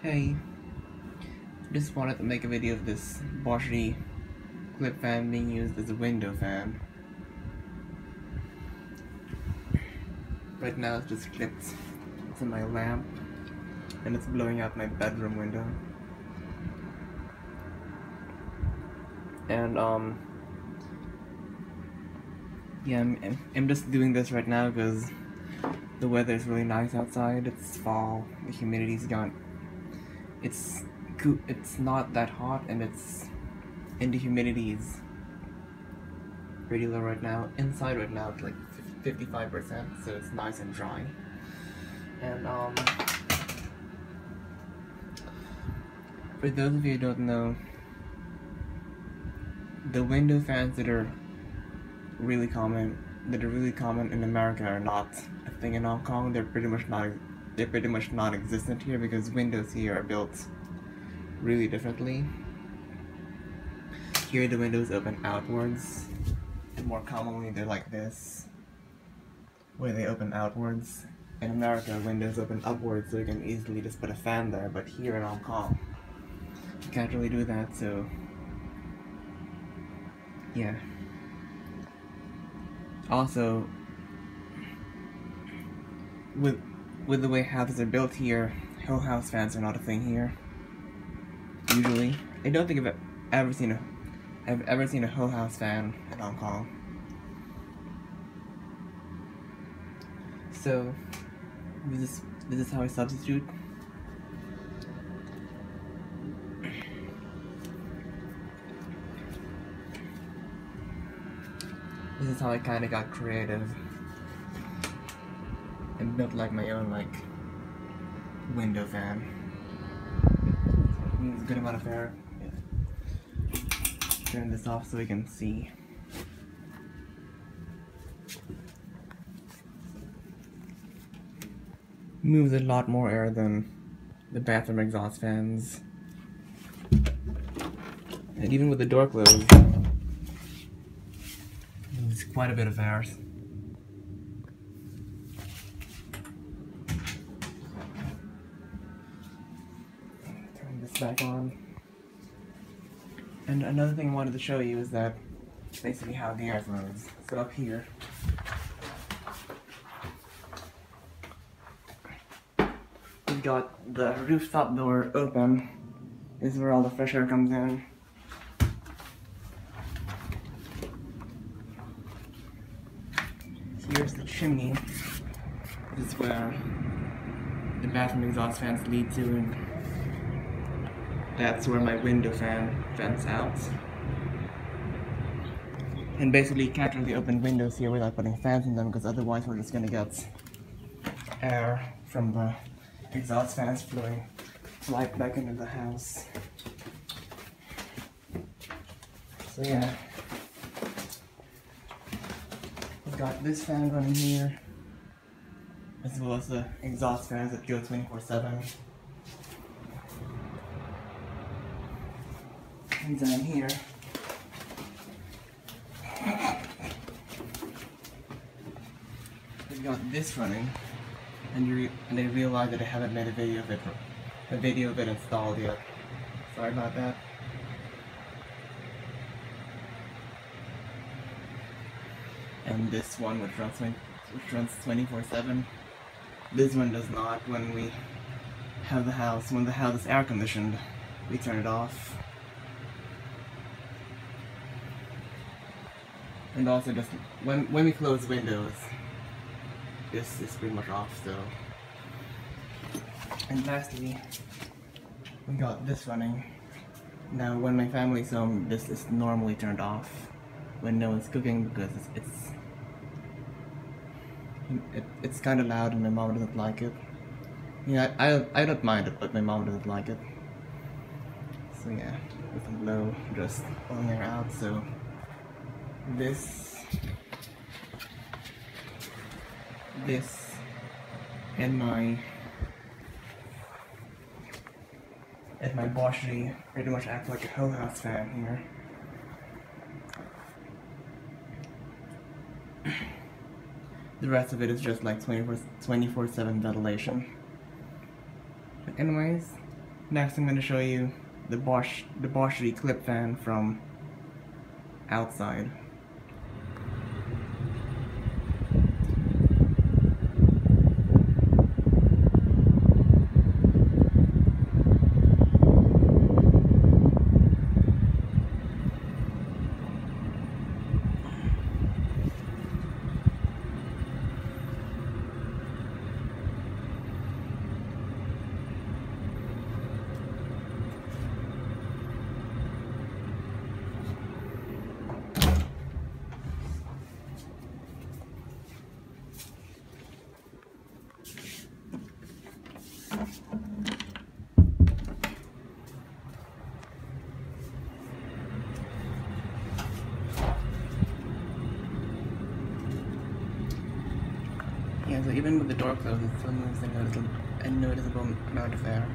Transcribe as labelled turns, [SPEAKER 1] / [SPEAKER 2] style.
[SPEAKER 1] Hey, just wanted to make a video of this Boshje clip fan being used as a window fan. Right now it's just clipped to my lamp and it's blowing out my bedroom window. And um yeah, I'm, I'm just doing this right now because the weather is really nice outside. It's fall. The humidity's gone. It's it's not that hot, and it's and the humidity is pretty low right now. Inside right now it's like fifty-five percent, so it's nice and dry. And um, for those of you who don't know, the window fans that are really common that are really common in America are not a thing in Hong Kong. They're pretty much not they're pretty much non-existent here because windows here are built really differently. Here the windows open outwards, and more commonly they're like this, where they open outwards. In America, windows open upwards, so you can easily just put a fan there. But here in Hong Kong, you can't really do that. So, yeah. Also, with with the way houses are built here, whole house fans are not a thing here. Usually, I don't think I've ever seen a I've ever seen a whole house fan in Hong Kong. So, this is this is how I substitute. This is how I kind of got creative and built like my own like window fan. Needs a good amount of air. Turn this off so we can see. Moves a lot more air than the bathroom exhaust fans. And even with the door closed, it's quite a bit of air. Turn this back on. And another thing I wanted to show you is that basically how the air flows. So up here, we've got the rooftop door open. This is where all the fresh air comes in. Here's the chimney. This is where the bathroom exhaust fans lead to, and that's where my window fan vents out. And basically can't really open windows here without putting fans in them because otherwise we're just gonna get air from the exhaust fans flowing right back into the house. So yeah. We've got this fan running here as well as the exhaust fans that go 24 7. done here. I've got this running, and, re and they realized that I haven't made a video of it, a video of it installed yet. Sorry about that. And this one, which runs, which runs 24-7, this one does not when we have the house, when the house is air conditioned, we turn it off. And also just when when we close windows, this is pretty much off. So, and lastly, we got this running. Now, when my family's home, this is normally turned off when no one's cooking because it's, it's it, it's kind of loud and my mom doesn't like it. Yeah, I, I don't mind it, but my mom doesn't like it. So yeah, with the blow just pulling her out, so this, this, and my, and my Boshje pretty much act like a whole house fan here. The rest of it is just like 24 7 ventilation. But anyways, Next, I'm going to show you the Bosch the Boschity clip fan from outside. Yeah, so even with the door closed, it still moves noticeable, a noticeable amount of air.